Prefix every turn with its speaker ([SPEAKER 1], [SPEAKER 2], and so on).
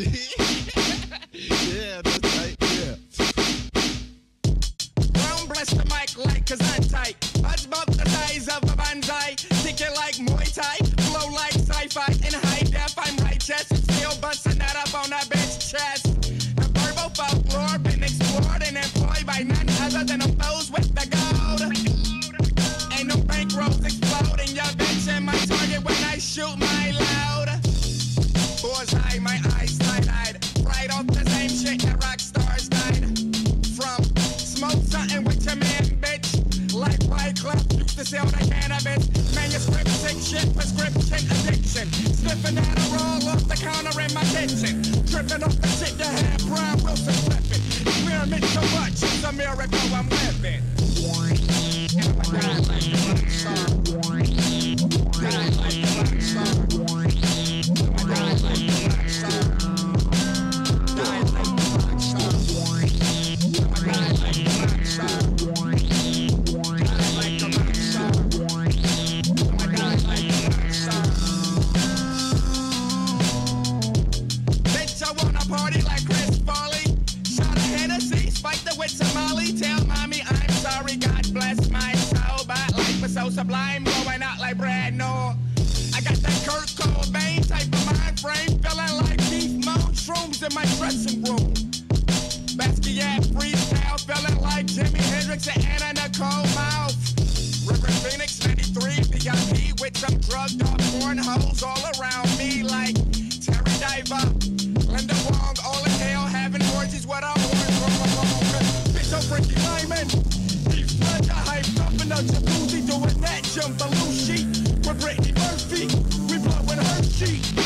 [SPEAKER 1] yeah, that's right. Yeah.
[SPEAKER 2] Brown bless the mic like tight. Buzz about the sell the cannabis. Manuscript shit, prescription addiction. Sniffing at a roll off the counter in my kitchen. Tripping off the shit that had Brian Wilson flipping. Experiment so much, it's a miracle I'm living. Party like Chris Farley. Shot a Hennessy, spike the with Molly. Tell mommy I'm sorry, God bless my soul. But life was so sublime, going out like Brad Nowell. I got that Kurt Cobain type of mind frame, feeling like Keith Moon, shrooms in my dressing room. Basquiat freestyle, feeling like Jimi Hendrix and Anna Nicole Mouth. River Phoenix 93 VIP with some drugged up cornholes all cheat.